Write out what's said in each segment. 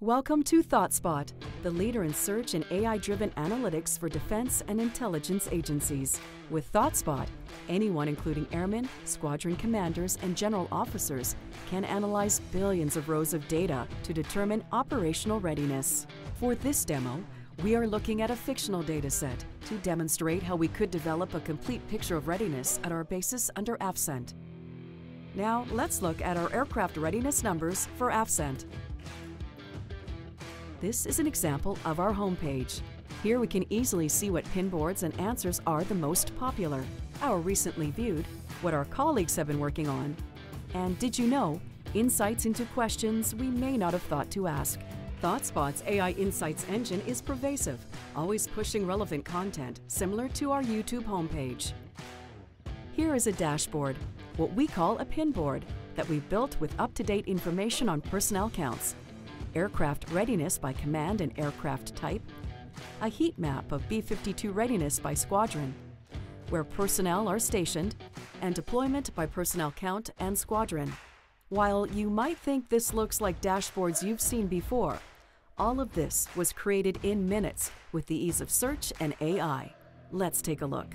Welcome to ThoughtSpot, the leader in search and AI driven analytics for defense and intelligence agencies. With ThoughtSpot, anyone, including airmen, squadron commanders, and general officers, can analyze billions of rows of data to determine operational readiness. For this demo, we are looking at a fictional dataset to demonstrate how we could develop a complete picture of readiness at our bases under AFCENT. Now, let's look at our aircraft readiness numbers for AFCENT. This is an example of our homepage. Here we can easily see what pinboards and answers are the most popular, our recently viewed, what our colleagues have been working on, and did you know, insights into questions we may not have thought to ask. ThoughtSpot's AI Insights engine is pervasive, always pushing relevant content similar to our YouTube homepage. Here is a dashboard, what we call a pinboard, that we built with up-to-date information on personnel counts, aircraft readiness by command and aircraft type, a heat map of B-52 readiness by squadron, where personnel are stationed, and deployment by personnel count and squadron. While you might think this looks like dashboards you've seen before, all of this was created in minutes with the ease of search and AI. Let's take a look.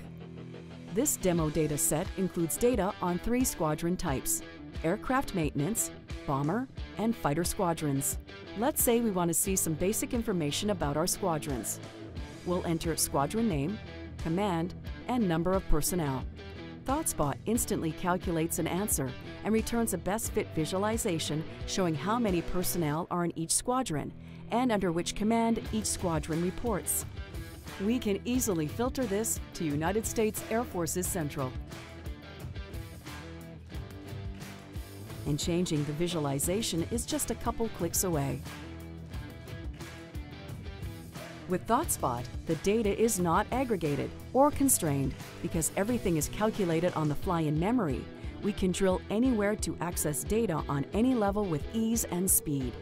This demo data set includes data on three squadron types, aircraft maintenance, bomber, and fighter squadrons. Let's say we want to see some basic information about our squadrons. We'll enter squadron name, command, and number of personnel. ThoughtSpot instantly calculates an answer and returns a best fit visualization showing how many personnel are in each squadron and under which command each squadron reports. We can easily filter this to United States Air Forces Central. And changing the visualization is just a couple clicks away. With ThoughtSpot, the data is not aggregated or constrained because everything is calculated on the fly in memory. We can drill anywhere to access data on any level with ease and speed.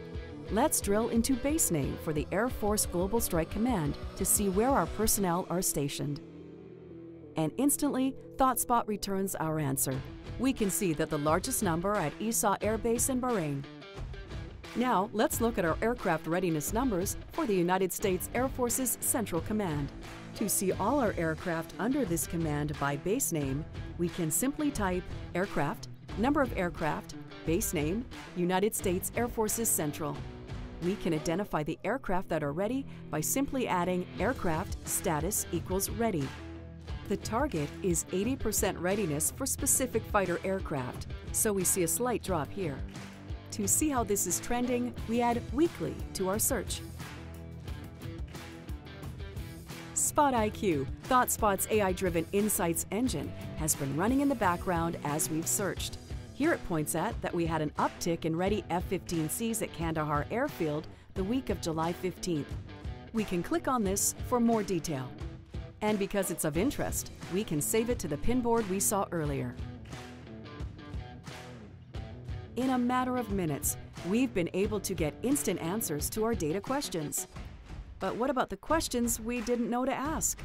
Let's drill into base name for the Air Force Global Strike Command to see where our personnel are stationed. And instantly, ThoughtSpot returns our answer we can see that the largest number at Isa Air Base in Bahrain. Now, let's look at our aircraft readiness numbers for the United States Air Force's Central Command. To see all our aircraft under this command by base name, we can simply type aircraft, number of aircraft, base name, United States Air Force's Central. We can identify the aircraft that are ready by simply adding aircraft status equals ready. The target is 80% readiness for specific fighter aircraft, so we see a slight drop here. To see how this is trending, we add weekly to our search. Spot IQ, ThoughtSpot's AI-driven insights engine, has been running in the background as we've searched. Here it points at that we had an uptick in ready F-15Cs at Kandahar Airfield the week of July 15th. We can click on this for more detail. And because it's of interest, we can save it to the pinboard we saw earlier. In a matter of minutes, we've been able to get instant answers to our data questions. But what about the questions we didn't know to ask?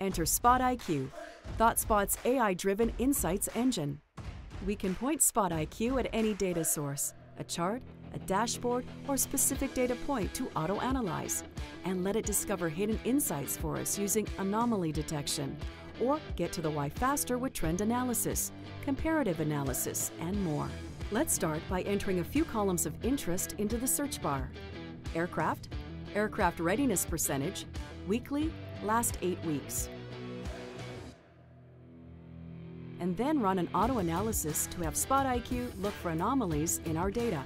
Enter Spot IQ, ThoughtSpot's AI-driven insights engine. We can point Spot IQ at any data source, a chart, a dashboard, or specific data point to auto-analyze and let it discover hidden insights for us using anomaly detection, or get to the why faster with trend analysis, comparative analysis, and more. Let's start by entering a few columns of interest into the search bar. Aircraft, aircraft readiness percentage, weekly, last eight weeks. And then run an auto analysis to have Spot IQ look for anomalies in our data.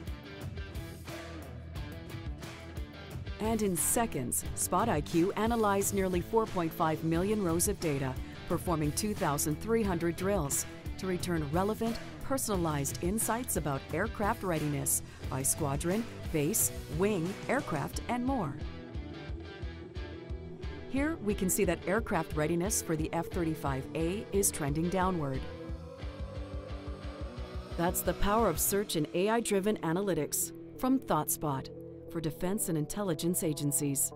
And in seconds, Spot IQ analyzed nearly 4.5 million rows of data, performing 2,300 drills to return relevant, personalized insights about aircraft readiness by squadron, base, wing, aircraft, and more. Here we can see that aircraft readiness for the F-35A is trending downward. That's the power of search and AI-driven analytics from ThoughtSpot for defense and intelligence agencies.